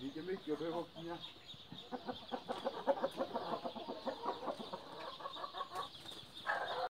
你准备叫 dia 呀